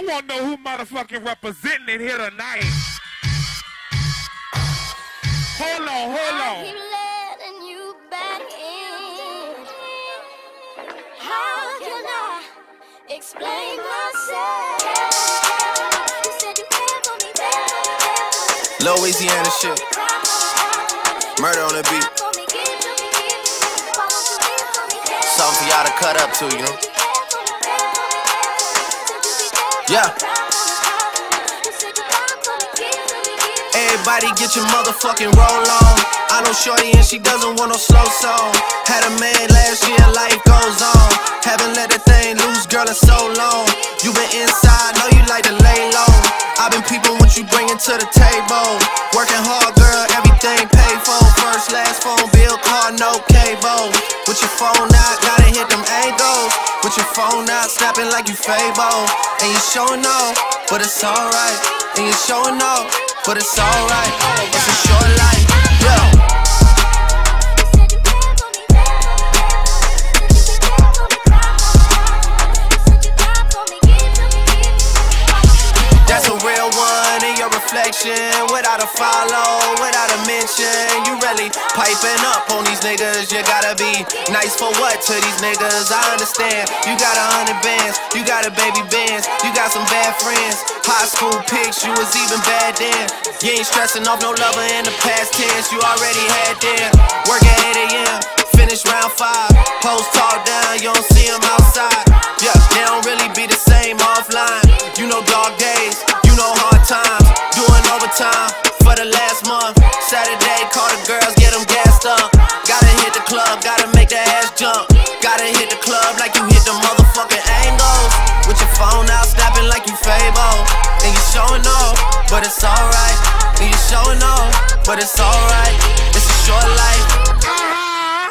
I want to know who motherfucking representing it here tonight. Hold on, hold on. keep letting you back in. How can I explain myself? Louisiana shit. Murder on the beat. Something for y'all to cut up to, you know? Yeah. Everybody get your motherfucking roll on. I know Shorty and she doesn't want no slow song. Had a man last year, life goes on. Haven't let that thing loose, girl, in so long. You been inside, know you like to lay low. I've been peeping what you bringing to the table. Working hard, girl, everything paid for. First, last phone car, no cable. With your phone out, gotta hit them angles. With your phone out, snapping like you Fable. And you showing off, but it's alright. And you showing off, but it's alright. It's a short life, yeah. Without a follow, without a mention. You really piping up on these niggas. You gotta be nice for what to these niggas? I understand. You got a hundred bands, you got a baby bands, you got some bad friends. High school pics, you was even bad then. You ain't stressing off no lover in the past tense. You already had them. Work at 8 call the girls, get them gassed up. Gotta hit the club, gotta make the ass jump. Gotta hit the club like you hit the motherfucking angles. With your phone out, snapping like you Fable. And you showing off, but it's alright. And you showing off, but it's alright. It's a short life. Uh -huh.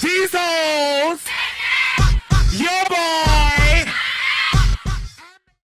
These hoes. Yeah.